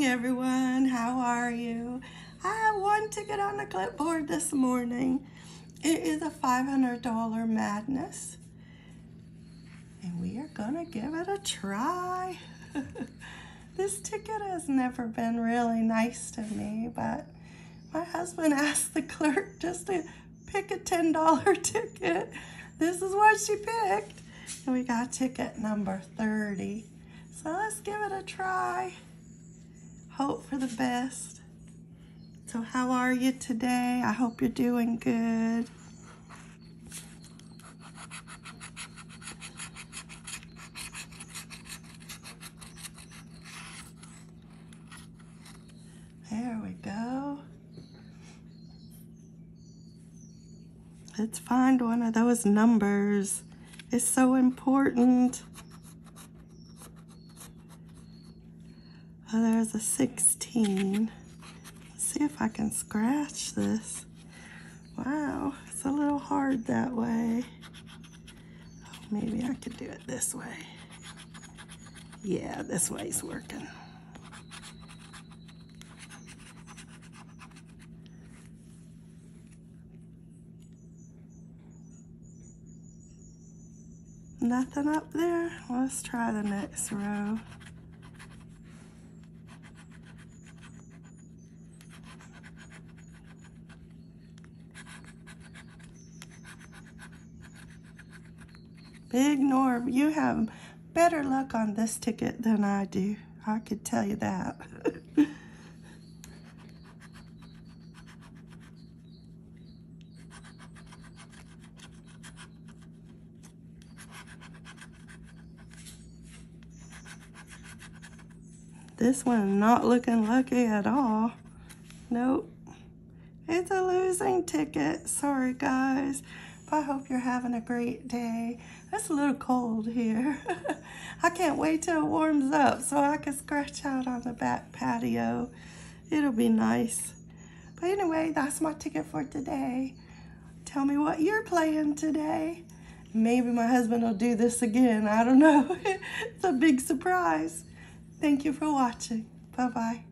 morning, everyone. How are you? I have one ticket on the clipboard this morning. It is a $500 madness. And we are gonna give it a try. this ticket has never been really nice to me, but my husband asked the clerk just to pick a $10 ticket. This is what she picked. And we got ticket number 30. So let's give it a try. Hope for the best. So how are you today? I hope you're doing good. There we go. Let's find one of those numbers. It's so important. Oh, there's a 16. Let's see if I can scratch this. Wow, it's a little hard that way. Oh, maybe I could do it this way. Yeah, this way's working. Nothing up there? Let's try the next row. Big Norm, you have better luck on this ticket than I do. I could tell you that. This one not looking lucky at all. Nope. It's a losing ticket. Sorry, guys. I hope you're having a great day. It's a little cold here. I can't wait till it warms up so I can scratch out on the back patio. It'll be nice. But anyway, that's my ticket for today. Tell me what you're playing today. Maybe my husband will do this again. I don't know. it's a big surprise. Thank you for watching. Bye-bye.